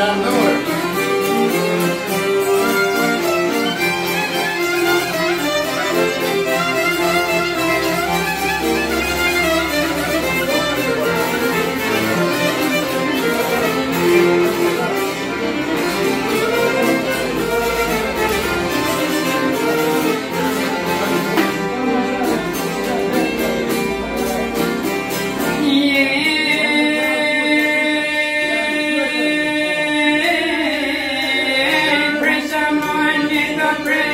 I knew it. rain.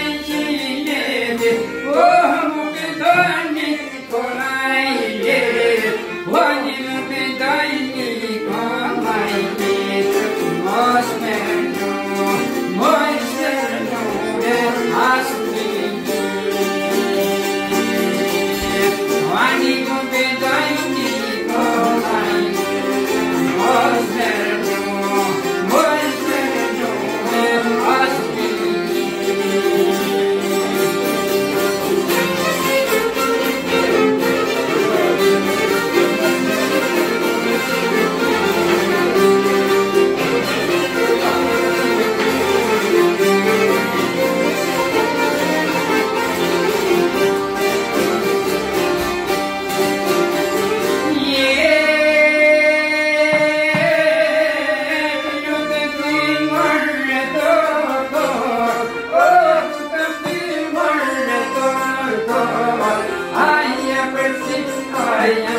yeah.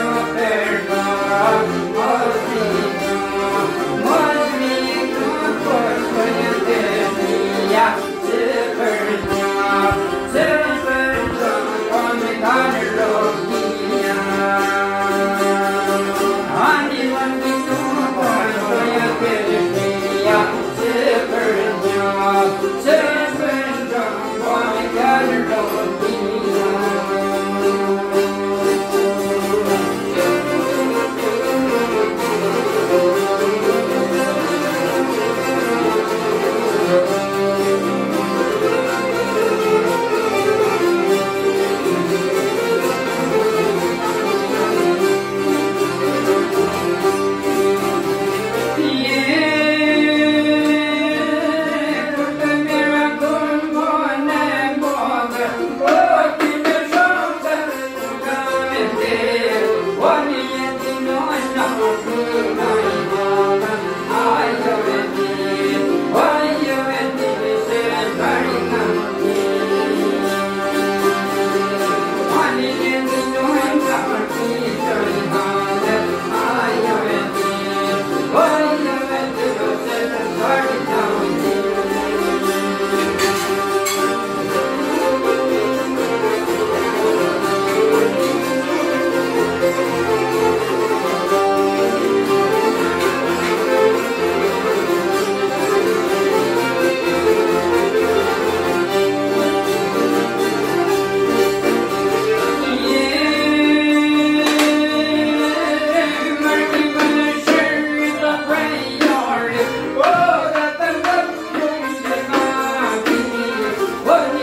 Conforme 원